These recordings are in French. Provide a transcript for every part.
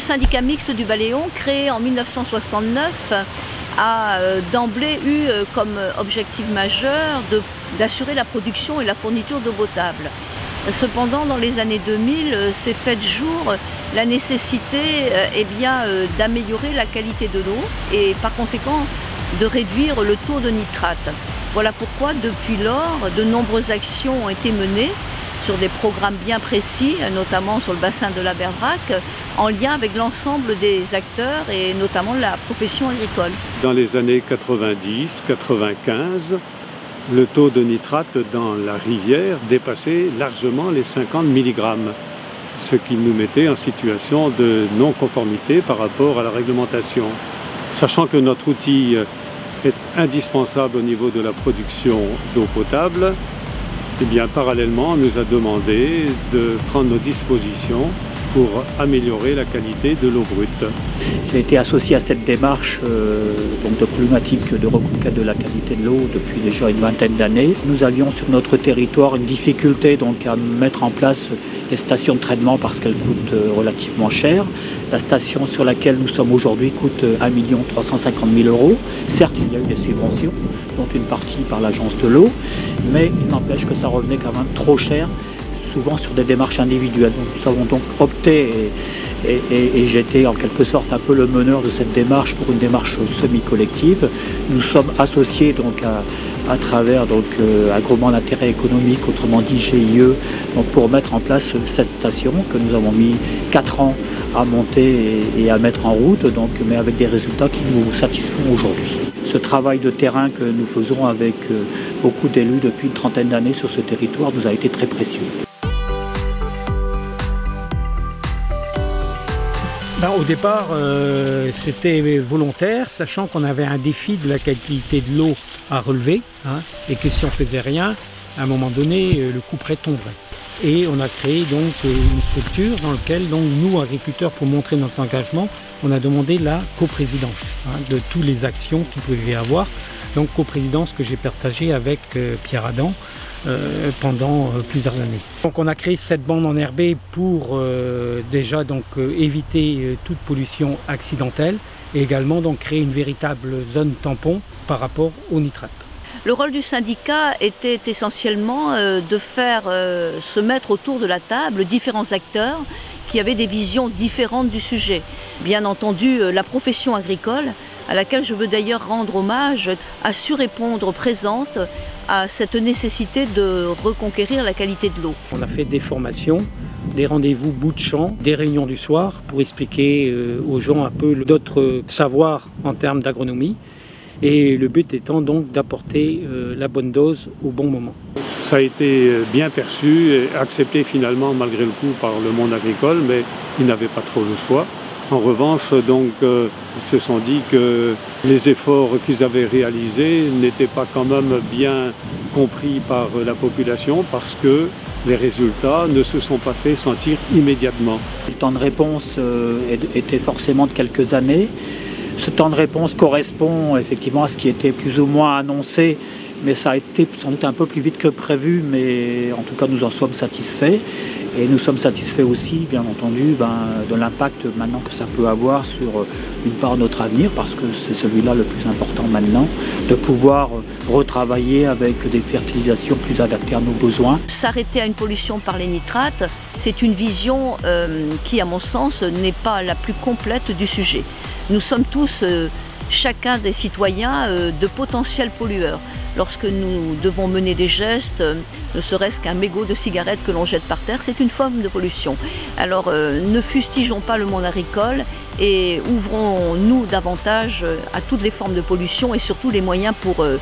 syndicat mixte du Baléon, créé en 1969, a euh, d'emblée eu euh, comme objectif majeur d'assurer la production et la fourniture d'eau potable. Cependant, dans les années 2000, euh, s'est fait jour la nécessité eh d'améliorer la qualité de l'eau et par conséquent de réduire le taux de nitrate. Voilà pourquoi depuis lors, de nombreuses actions ont été menées sur des programmes bien précis, notamment sur le bassin de la Berbrac, en lien avec l'ensemble des acteurs et notamment la profession agricole. Dans les années 90-95, le taux de nitrate dans la rivière dépassait largement les 50 mg, ce qui nous mettait en situation de non-conformité par rapport à la réglementation. Sachant que notre outil est indispensable au niveau de la production d'eau potable, eh bien, parallèlement, on nous a demandé de prendre nos dispositions pour améliorer la qualité de l'eau brute. J'ai été associé à cette démarche euh, donc de problématique de reconquête de la qualité de l'eau depuis déjà une vingtaine d'années. Nous avions sur notre territoire une difficulté donc à mettre en place les stations de traitement parce qu'elles coûtent euh, relativement cher. La station sur laquelle nous sommes aujourd'hui coûte 1 350 000 euros. Certes, il y a eu des subventions, dont une partie par l'agence de l'eau, mais il n'empêche que ça revenait quand même trop cher, souvent sur des démarches individuelles. Nous avons donc opté, et, j'étais en quelque sorte un peu le meneur de cette démarche pour une démarche semi-collective. Nous sommes associés donc à, travers donc, euh, un d'intérêt économique, autrement dit GIE, donc, pour mettre en place cette station que nous avons mis 4 ans à monter et, à mettre en route, donc, mais avec des résultats qui nous satisfont aujourd'hui. Ce travail de terrain que nous faisons avec euh, beaucoup d'élus depuis une trentaine d'années sur ce territoire nous a été très précieux. Ben, au départ, euh, c'était volontaire, sachant qu'on avait un défi de la qualité de l'eau à relever, hein, et que si on faisait rien, à un moment donné, euh, le coup près tomberait. Et on a créé donc euh, une structure dans laquelle nous, agriculteurs, pour montrer notre engagement, on a demandé la coprésidence hein, de toutes les actions qu'il pouvait y avoir. Donc coprésidence que j'ai partagée avec Pierre Adam, euh, pendant euh, plusieurs années. Donc on a créé cette bande enherbée pour euh, déjà donc éviter toute pollution accidentelle et également donc créer une véritable zone tampon par rapport aux nitrates. Le rôle du syndicat était essentiellement de faire se mettre autour de la table différents acteurs qui avaient des visions différentes du sujet. Bien entendu, la profession agricole, à laquelle je veux d'ailleurs rendre hommage, a su répondre présente à cette nécessité de reconquérir la qualité de l'eau. On a fait des formations, des rendez-vous bout de champ, des réunions du soir pour expliquer euh, aux gens un peu d'autres savoirs en termes d'agronomie. Et le but étant donc d'apporter euh, la bonne dose au bon moment. Ça a été bien perçu et accepté finalement malgré le coup par le monde agricole, mais ils n'avaient pas trop le choix. En revanche, donc, euh, ils se sont dit que les efforts qu'ils avaient réalisés n'étaient pas quand même bien compris par la population parce que les résultats ne se sont pas fait sentir immédiatement. Le temps de réponse euh, était forcément de quelques années. Ce temps de réponse correspond effectivement à ce qui était plus ou moins annoncé, mais ça a été sans doute un peu plus vite que prévu, mais en tout cas nous en sommes satisfaits. Et nous sommes satisfaits aussi, bien entendu, ben, de l'impact maintenant que ça peut avoir sur euh, une part notre avenir, parce que c'est celui-là le plus important maintenant, de pouvoir euh, retravailler avec des fertilisations plus adaptées à nos besoins. S'arrêter à une pollution par les nitrates, c'est une vision euh, qui, à mon sens, n'est pas la plus complète du sujet. Nous sommes tous, chacun des citoyens, de potentiels pollueurs lorsque nous devons mener des gestes, ne serait-ce qu'un mégot de cigarette que l'on jette par terre, c'est une forme de pollution. Alors euh, ne fustigeons pas le monde agricole et ouvrons-nous davantage à toutes les formes de pollution et surtout les moyens pour euh,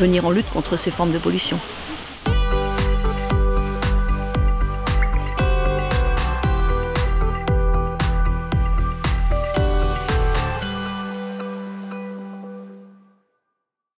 venir en lutte contre ces formes de pollution.